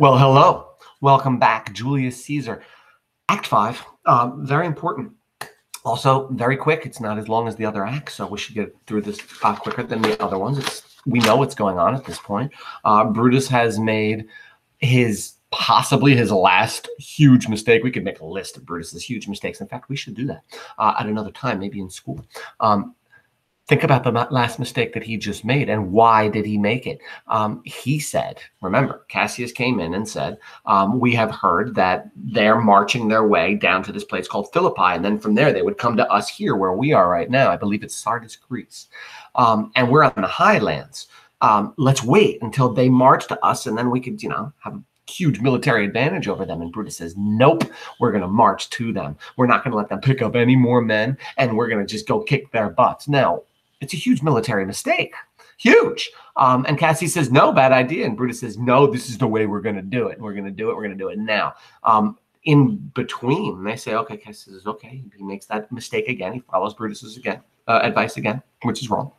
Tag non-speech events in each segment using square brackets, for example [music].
Well, hello. Welcome back, Julius Caesar. Act five, um, very important. Also, very quick. It's not as long as the other acts, so we should get through this uh, quicker than the other ones. It's we know what's going on at this point. Uh, Brutus has made his possibly his last huge mistake. We could make a list of Brutus's huge mistakes. In fact, we should do that uh, at another time, maybe in school. Um, think about the last mistake that he just made and why did he make it um, he said remember cassius came in and said um, we have heard that they're marching their way down to this place called philippi and then from there they would come to us here where we are right now i believe it's sardis greece um, and we're on the highlands um, let's wait until they march to us and then we could you know have a huge military advantage over them. And Brutus says, Nope, we're going to march to them. We're not going to let them pick up any more men, and we're going to just go kick their butts. Now, it's a huge military mistake. Huge. Um, and Cassie says, no, bad idea. And Brutus says, no, this is the way we're going to do it. We're going to do it. We're going to do it now. Um, in between, they say, okay, Cassie says, okay. He makes that mistake again. He follows Brutus's again, uh, advice again, which is wrong.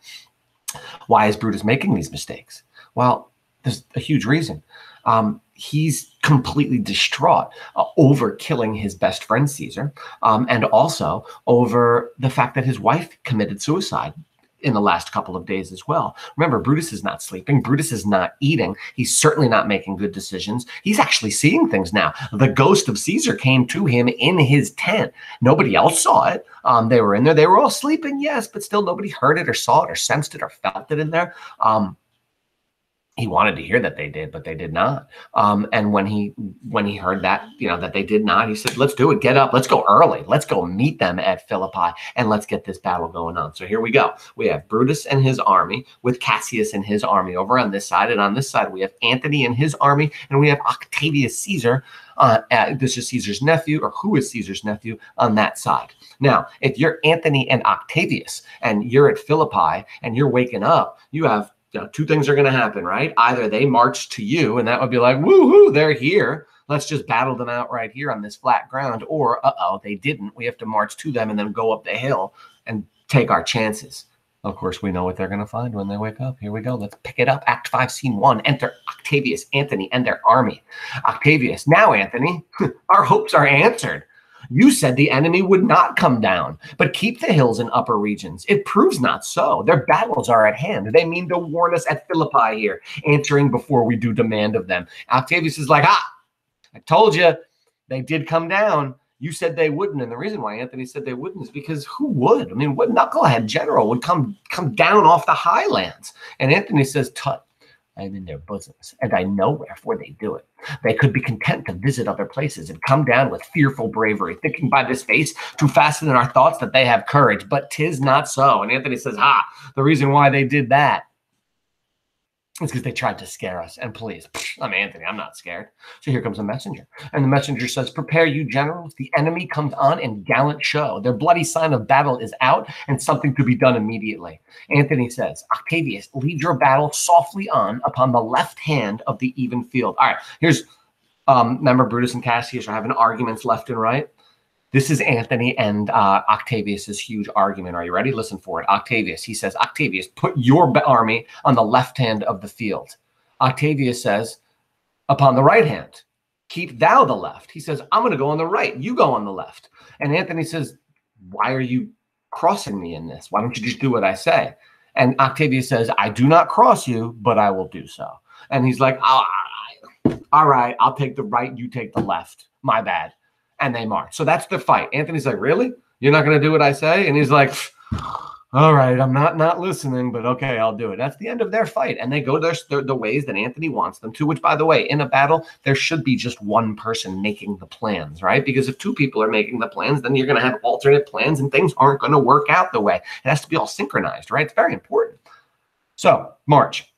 Why is Brutus making these mistakes? Well, there's a huge reason. Um, he's completely distraught uh, over killing his best friend Caesar, um, and also over the fact that his wife committed suicide in the last couple of days as well. Remember, Brutus is not sleeping. Brutus is not eating. He's certainly not making good decisions. He's actually seeing things now. The ghost of Caesar came to him in his tent. Nobody else saw it. Um, they were in there. They were all sleeping, yes, but still nobody heard it or saw it or sensed it or felt it in there. Um, he wanted to hear that they did, but they did not. Um, and when he when he heard that, you know, that they did not, he said, "Let's do it. Get up. Let's go early. Let's go meet them at Philippi, and let's get this battle going on." So here we go. We have Brutus and his army with Cassius and his army over on this side, and on this side we have Antony and his army, and we have Octavius Caesar. Uh, at, this is Caesar's nephew, or who is Caesar's nephew on that side. Now, if you're Anthony and Octavius, and you're at Philippi, and you're waking up, you have you know, two things are going to happen, right? Either they march to you, and that would be like, woohoo, they're here. Let's just battle them out right here on this flat ground. Or, uh oh, they didn't. We have to march to them and then go up the hill and take our chances. Of course, we know what they're going to find when they wake up. Here we go. Let's pick it up. Act 5, Scene 1. Enter Octavius, Antony, and their army. Octavius, now, Antony, [laughs] our hopes are answered. You said the enemy would not come down, but keep the hills and upper regions. It proves not so. Their battles are at hand. They mean to warn us at Philippi here, answering before we do demand of them. Octavius is like, ah, I told you they did come down. You said they wouldn't, and the reason why Anthony said they wouldn't is because who would? I mean, what knucklehead general would come come down off the highlands? And Anthony says, "Tut, Am in their bosoms, and I know wherefore they do it. They could be content to visit other places and come down with fearful bravery, thinking by this face to fasten in our thoughts that they have courage. But tis not so. And Antony says, Ha, the reason why they did that it's because they tried to scare us. And please, I'm Anthony. I'm not scared. So here comes a messenger. And the messenger says, Prepare you, generals. The enemy comes on in gallant show. Their bloody sign of battle is out, and something to be done immediately. Anthony says, Octavius, lead your battle softly on upon the left hand of the even field. All right, here's um, remember Brutus and Cassius are having arguments left and right. This is Anthony and uh, Octavius's huge argument. Are you ready? Listen for it. Octavius, he says, Octavius, put your army on the left hand of the field. Octavius says, upon the right hand, keep thou the left. He says, I'm going to go on the right. You go on the left. And Anthony says, Why are you crossing me in this? Why don't you just do what I say? And Octavius says, I do not cross you, but I will do so. And he's like, oh, All right, I'll take the right, you take the left. My bad and they march. So that's the fight. Anthony's like, really? You're not going to do what I say? And he's like, all right, I'm not not listening, but okay, I'll do it. That's the end of their fight, and they go their, their, the ways that Anthony wants them to. Which, by the way, in a battle, there should be just one person making the plans, right? Because if two people are making the plans, then you're going to have alternate plans, and things aren't going to work out the way. It has to be all synchronized, right? It's very important. So March,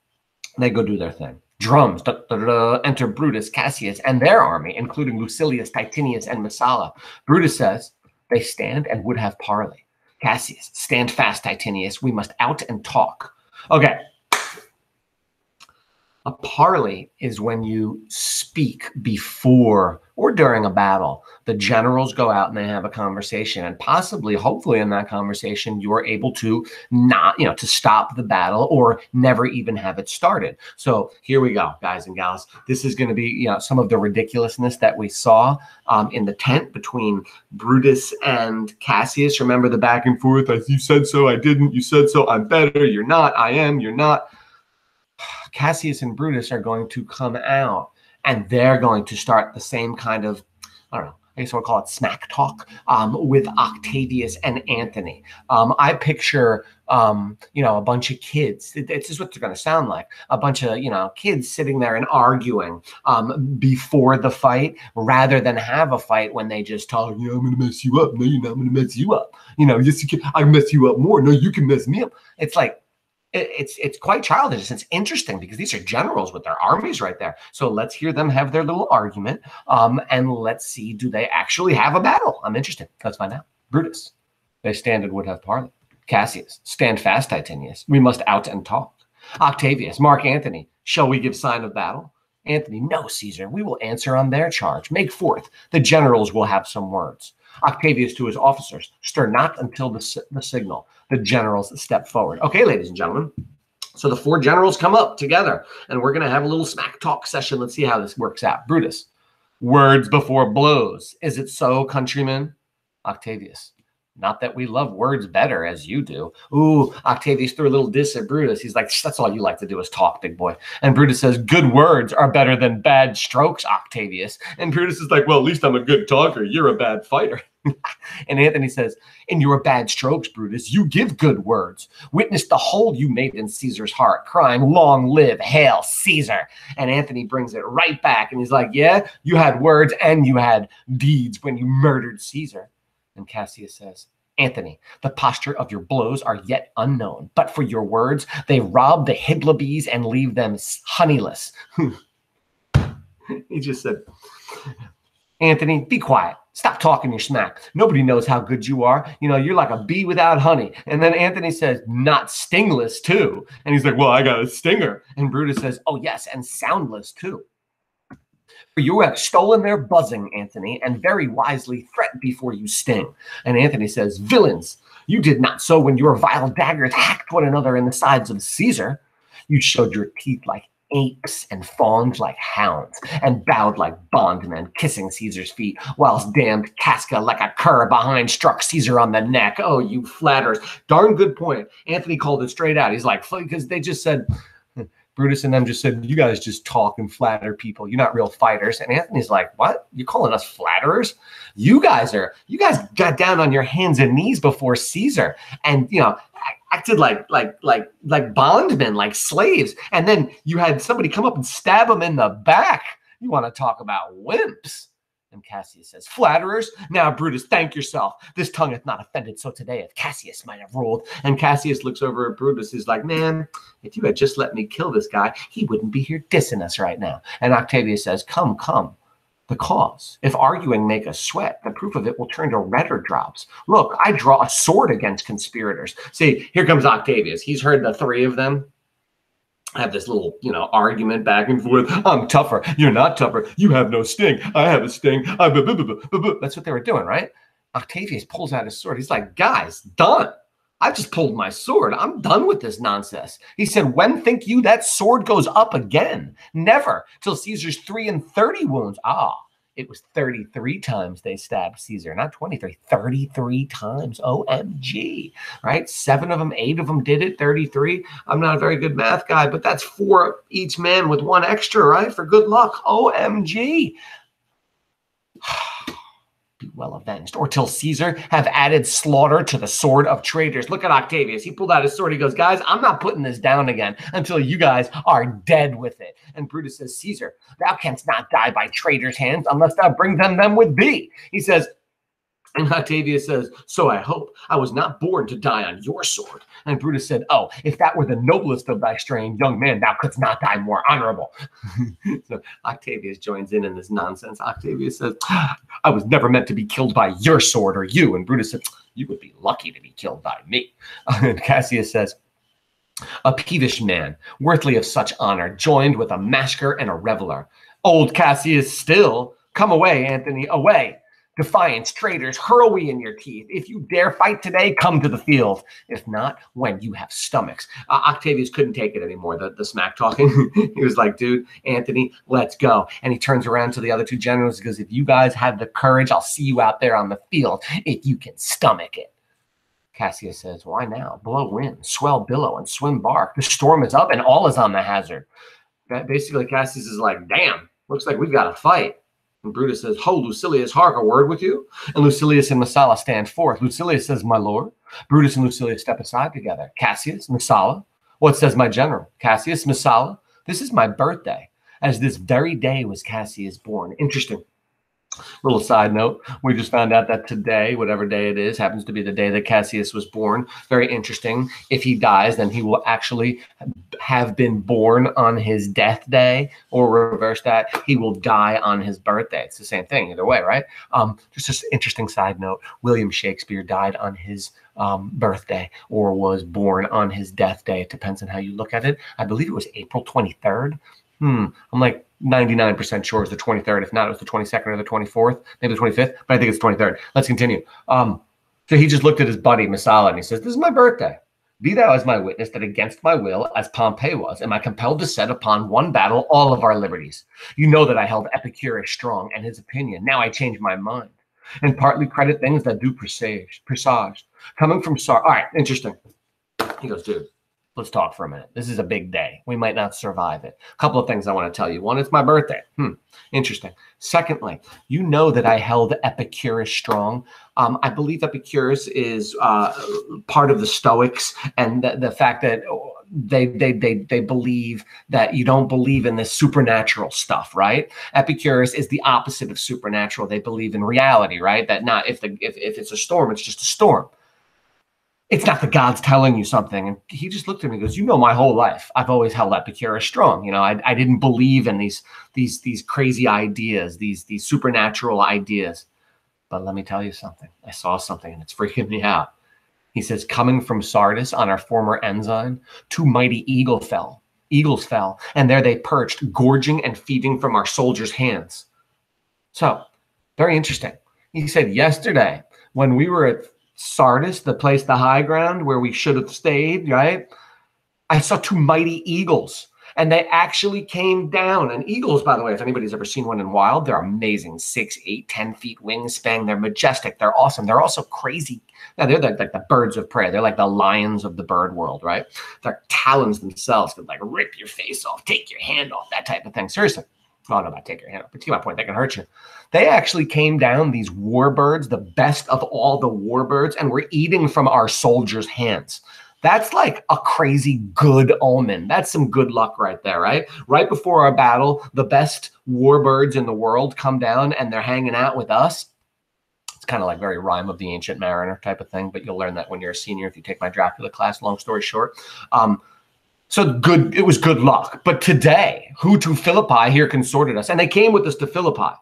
they go do their thing drums, da, da, da, enter Brutus, Cassius, and their army, including Lucilius, Titinius, and Messala. Brutus says, they stand and would have parley. Cassius, stand fast, Titinius. We must out and talk. Okay. A parley is when you speak before or during a battle. The generals go out and they have a conversation, and possibly, hopefully, in that conversation, you are able to not, you know, to stop the battle or never even have it started. So here we go, guys and gals. This is going to be, you know, some of the ridiculousness that we saw um, in the tent between Brutus and Cassius. Remember the back and forth? You said so, I didn't. You said so, I'm better. You're not. I am. You're not Cassius and Brutus are going to come out and they're going to start the same kind of, I don't know, I guess we'll call it smack talk um, with Octavius and Antony. Um, I picture, um, you know, a bunch of kids. This is what they're going to sound like: a bunch of, you know, kids sitting there and arguing um, before the fight, rather than have a fight when they just talk. You know, I'm going to mess you up. No, you're not. I'm going to mess you up. You know, yes, you can. I mess you up more. No, you can mess me up. It's like it's it's quite childish. It's interesting because these are generals with their armies right there. So let's hear them have their little argument, um, and let's see do they actually have a battle. I'm interested. Let's find out. Brutus, they stand and would have parley. Cassius, stand fast, Titinius. We must out and talk. Octavius, Mark Antony, shall we give sign of battle? Antony, no, Caesar. We will answer on their charge. Make forth. The generals will have some words. Octavius to his officers, stir not until the, the signal. The generals step forward. Okay, ladies and gentlemen. So the four generals come up together, and we're going to have a little smack talk session. Let's see how this works out. Brutus, words before blows. Is it so, countrymen? Octavius, not that we love words better as you do. Ooh, Octavius threw a little diss at Brutus. He's like, that's all you like to do is talk, big boy. And Brutus says, good words are better than bad strokes, Octavius. And Brutus is like, well, at least I'm a good talker. You're a bad fighter. [laughs] and Anthony says, in your bad strokes, Brutus, you give good words. Witness the hole you made in Caesar's heart, crying, long live, hail Caesar. And Anthony brings it right back. And he's like, yeah, you had words and you had deeds when you murdered Caesar. And Cassius says, Anthony, the posture of your blows are yet unknown, but for your words, they rob the Hybla bees and leave them honeyless. [laughs] he just said, Anthony, be quiet. Stop talking your smack. Nobody knows how good you are. You know, you're like a bee without honey. And then Anthony says, not stingless, too. And he's like, well, I got a stinger. And Brutus says, oh, yes, and soundless, too. For you have stolen their buzzing, Antony, and very wisely threat before you sting. And Antony says, Villains, you did not so when your vile daggers hacked one another in the sides of Caesar. You showed your teeth like apes and fawned like hounds, and bowed like bondmen, kissing Caesar's feet, whilst damned Casca like a cur behind struck Caesar on the neck. Oh, you flatterers. Darn good point. Antony called it straight out. He's like, because they just said, Brutus and them just said, You guys just talk and flatter people. You're not real fighters. And Anthony's like, What? You're calling us flatterers? You guys are, you guys got down on your hands and knees before Caesar and, you know, acted like, like, like, like bondmen, like slaves. And then you had somebody come up and stab them in the back. You want to talk about wimps. And Cassius says, Flatterers, now Brutus, thank yourself. This tongue hath not offended so today if Cassius might have ruled. And Cassius looks over at Brutus, he's like, Man, if you had just let me kill this guy, he wouldn't be here dissing us right now. And Octavius says, Come, come. The cause. If arguing make us sweat, the proof of it will turn to redder drops. Look, I draw a sword against conspirators. See, here comes Octavius. He's heard the three of them have this little, you know, argument back and forth. I'm tougher. You're not tougher. You have no sting. I have a sting. I, That's what they were doing, right? Octavius pulls out his sword. He's like, guys, done. I just pulled my sword. I'm done with this nonsense. He said, When think you that sword goes up again? Never till Caesar's three and thirty wounds. Ah, it was 33 times they stabbed Caesar, not 23, 33 times. OMG, right? Seven of them, eight of them did it, 33. I'm not a very good math guy, but that's four each man with one extra, right? For good luck. OMG. Be well avenged, or till Caesar have added slaughter to the sword of traitors. Look at Octavius. He pulled out his sword. He goes, Guys, I'm not putting this down again until you guys are dead with it. And Brutus says, Caesar, thou canst not die by traitors' hands unless thou bring them them with thee. He says, and Octavius says, So I hope I was not born to die on your sword. And Brutus said, Oh, if that were the noblest of thy strain, young man, thou couldst not die more honorable. [laughs] so Octavius joins in in this nonsense. Octavius says, I was never meant to be killed by your sword or you. And Brutus said, You would be lucky to be killed by me. [laughs] And Cassius says, A peevish man, worthy of such honor, joined with a masker and a reveler. Old Cassius still, come away, Anthony, away. Defiance, traitors, hurl we in your teeth. If you dare fight today, come to the field. If not, when you have stomachs. Uh, Octavius couldn't take it anymore, the, the smack talking. [laughs] he was like, dude, Anthony, let's go. And he turns around to the other two generals and goes, if you guys have the courage, I'll see you out there on the field if you can stomach it. Cassius says, Why now? Blow wind, swell billow, and swim bark. The storm is up and all is on the hazard. That basically, Cassius is like, Damn, looks like we've got to fight. And Brutus says, Ho, Lucilius, hark a word with you. And Lucilius and Messala stand forth. Lucilius says, My lord. Brutus and Lucilius step aside together. Cassius, Messala. What says my general? Cassius, Messala. This is my birthday, as this very day was Cassius born. Interesting. Little side note, we just found out that today, whatever day it is, happens to be the day that Cassius was born. Very interesting. If he dies, then he will actually have been born on his death day, or reverse that, he will die on his birthday. It's the same thing, either way, right? Um, just an interesting side note William Shakespeare died on his um, birthday or was born on his death day. It depends on how you look at it. I believe it was April 23rd. Hmm. I'm like, 99% sure it's the 23rd. If not, it was the 22nd or the 24th, maybe the 25th, but I think it's 23rd. Let's continue. Um, so he just looked at his buddy Messala and he says, This is my birthday. Be thou as my witness that against my will, as Pompey was, am I compelled to set upon one battle all of our liberties. You know that I held Epicurus strong and his opinion. Now I change my mind and partly credit things that do presage, presage. Coming from Sar. All right, interesting. He goes, dude, let's talk for a minute. This is a big day. We might not survive it. A couple of things I want to tell you. One, it's my birthday. Hmm, interesting. Secondly, you know that I held Epicurus strong. Um, I believe Epicurus is uh, part of the Stoics, and the, the fact that they, they they they believe that you don't believe in this supernatural stuff, right? Epicurus is the opposite of supernatural. They believe in reality, right? That not if the if, if it's a storm, it's just a storm it's not the gods telling you something. And he just looked at me and goes, You know, my whole life, I've always held Epicurus strong. You know, I, I didn't believe in these these these crazy ideas, these these supernatural ideas. But let me tell you something. I saw something and it's freaking me out. He says, coming from Sardis on our former ensign, two mighty eagle fell. Eagles fell, and there they perched, gorging and feeding from our soldiers' hands. So, very interesting. He said, yesterday, when we were at Sardis, the place, the high ground where we should have stayed, right? I saw two mighty eagles and they actually came down. And eagles, by the way, if anybody's ever seen one in wild, they're amazing. Six, eight, ten feet wingspan. They're majestic. They're awesome. They're also crazy. Now, they're like, the birds of prey. They're like the lions of the bird world, right? Their talons themselves could like rip your face off, take your hand off, that type of thing. Seriously. Oh, no, not know about take your hand off, but to my point, they can hurt you. They actually came down, these warbirds, the best of all the warbirds, and were eating from our soldiers' hands. That's like a crazy good omen. That's some good luck right there, right? Right before our battle, the best warbirds in the world come down and they're hanging out with us. It's kind of like very rime of the ancient mariner type of thing, but you'll learn that when you're a senior if you take my Dracula class. Long story short, um, so good, it was good luck. But today, who to Philippi here consorted us, and they came with us to Philippi.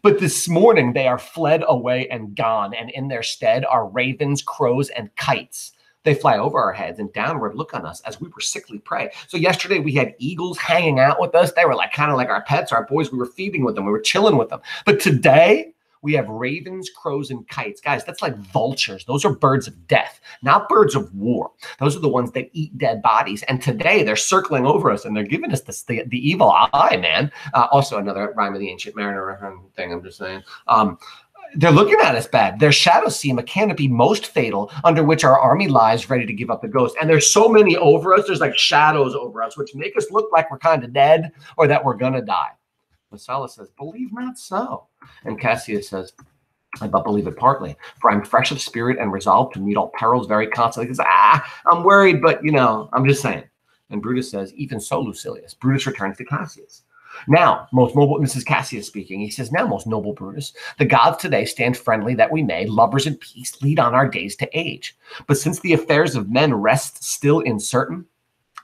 But this morning they are fled away and gone, and in their stead are ravens, crows, and kites. They fly over our heads and downward look on us as we were sickly prey. So yesterday we had eagles hanging out with us. They were like kind of like our pets, our boys. We were feeding with them, we were chilling with them. But today we have ravens, crows, and kites. Guys, that's like vultures. Those are birds of death, not birds of war. Those are the ones that eat dead bodies. And today they're circling over us and they're giving us this, the, the evil eye, man. Uh, also, another rime of the ancient mariner thing, I'm just saying. Um, they're looking at us bad. Their shadows seem a canopy most fatal, under which our army lies ready to give up the ghost. And there's so many over us. There's like shadows over us, which make us look like we're kind of dead or that we're gonna die. Messala says, Believe not so. And Cassius says, I but believe it partly, for I'm fresh of spirit and resolved to meet all perils very constantly. Because ah, I'm worried, but you know, I'm just saying. And Brutus says, even so, Lucilius. Brutus returns to Cassius. Now, most noble, is Cassius speaking. He says, Now, most noble Brutus, the gods today stand friendly that we may, lovers in peace, lead on our days to age. But since the affairs of men rest still uncertain,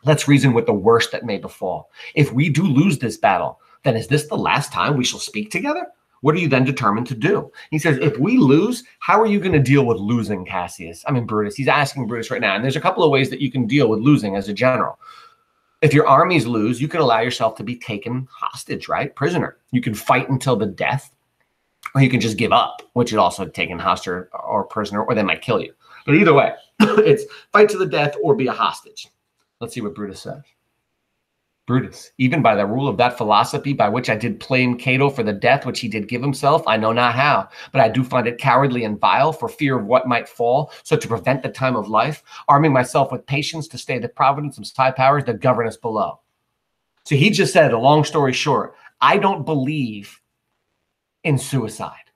let's reason with the worst that may befall. If we do lose this battle, then is this the last time we shall speak together? What are you then determined to do? He says, if we lose, how are you going to deal with losing, Cassius? I mean, Brutus. He's asking Brutus right now. And there's a couple of ways that you can deal with losing as a general. If your armies lose, you can allow yourself to be taken hostage, right? Prisoner. You can fight until the death, or you can just give up, which is also taken hostage or prisoner, or they might kill you. But either way, [laughs] it's fight to the death or be a hostage. Let's see what Brutus says. Brutus, even by the rule of that philosophy by which I did blame Cato for the death which he did give himself, I know not how, but I do find it cowardly and vile for fear of what might fall. So to prevent the time of life, arming myself with patience to stay the providence of high powers that govern us below. So he just said, a long story short, I don't believe in suicide.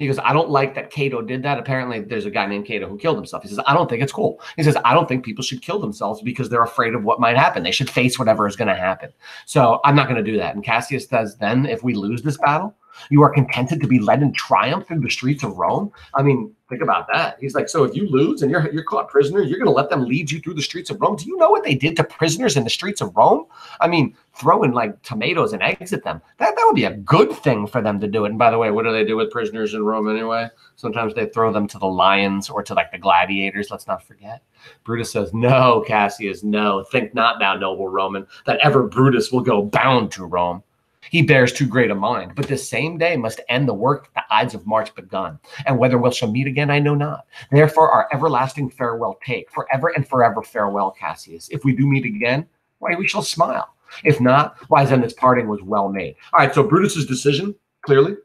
He goes, I don't like that Cato did that. Apparently, there's a guy named Cato who killed himself. He says, I don't think it's cool. He says, I don't think people should kill themselves because they're afraid of what might happen. They should face whatever is going to happen. So I'm not going to do that. And Cassius says, then if we lose this battle, you are contented to be led in triumph through the streets of Rome. I mean, think about that. He's like, so if you lose and you're you're caught prisoner, you're going to let them lead you through the streets of Rome. Do you know what they did to prisoners in the streets of Rome? I mean, throwing like tomatoes and eggs at them. That that would be a good thing for them to do it. And by the way, what do they do with prisoners in Rome anyway? Sometimes they throw them to the lions or to like the gladiators. Let's not forget. Brutus says, "No, Cassius, no. Think not, thou noble Roman, that ever Brutus will go bound to Rome." He bears too great a mind, but this same day must end the work the Ides of March begun. And whether we shall meet again, I know not. Therefore, our everlasting farewell take, forever and forever farewell, Cassius. If we do meet again, why, we shall smile. If not, why then this parting was well made. All right, so Brutus's decision, clearly,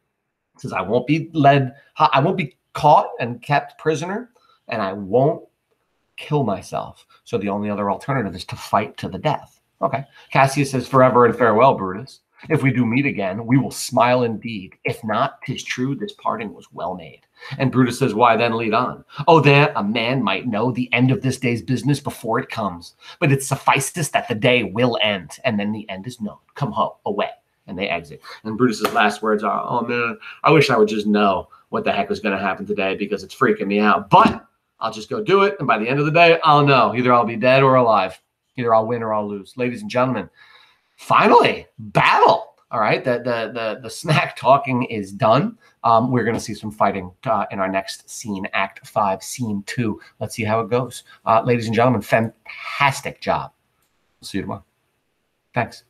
says, I won't be led, I won't be caught and kept prisoner, and I won't kill myself. So the only other alternative is to fight to the death. Okay. Cassius says, forever and farewell, Brutus. If we do meet again, we will smile indeed. If not, tis true this parting was well made. And Brutus says, Why then lead on? Oh, that a man might know the end of this day's business before it comes. But it suffices that the day will end, and then the end is known. Come ho, away. And they exit. And Brutus's last words are, Oh man, I wish I would just know what the heck was going to happen today because it's freaking me out. But I'll just go do it. And by the end of the day, I'll know. Either I'll be dead or alive. Either I'll win or I'll lose. Ladies and gentlemen, finally, battle. All right, the the the, the smack talking is done. Um, we're going to see some fighting uh, in our next scene, Act Five, Scene Two. Let's see how it goes, uh, ladies and gentlemen. Fantastic job. see you tomorrow. Thanks.